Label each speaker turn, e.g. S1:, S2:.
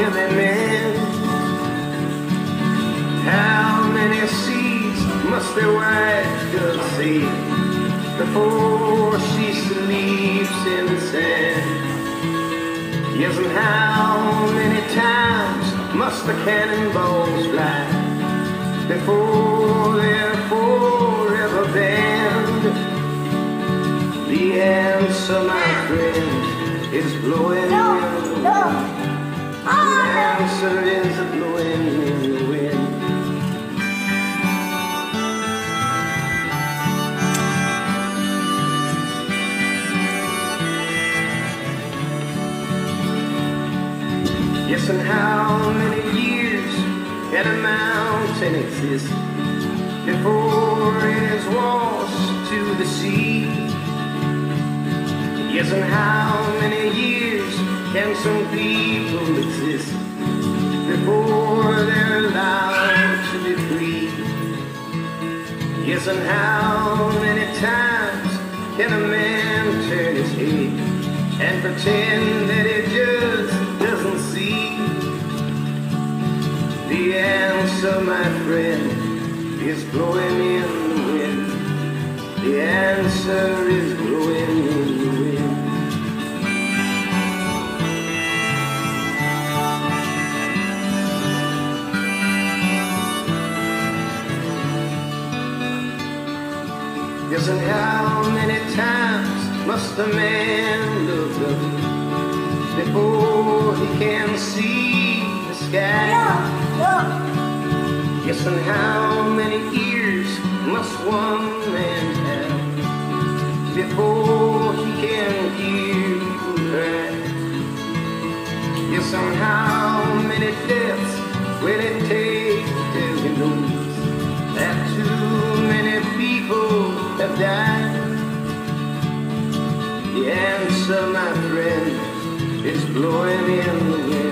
S1: human men. How many seas must their white go see before she sleeps in the sand? Yes, and how many times must the cannonballs fly before they're forever banned? The answer, my friend, is blowing.
S2: No, no.
S1: The answer is blowing in the wind. Yes, and how many years can a mountain exist before it is washed to the sea? Yes, and how many some people exist before they're allowed to be free? Yes, and how many times can a man turn his head and pretend that he just doesn't see? The answer, my friend, is blowing in the wind. The answer is blowing Yes, and how many times must a man look up before he can see the sky?
S2: no.
S1: Yes, and how many ears must one man have before he can hear you cry? Yes, and how many deaths will it take died? The answer, my friend, is blowing in the wind.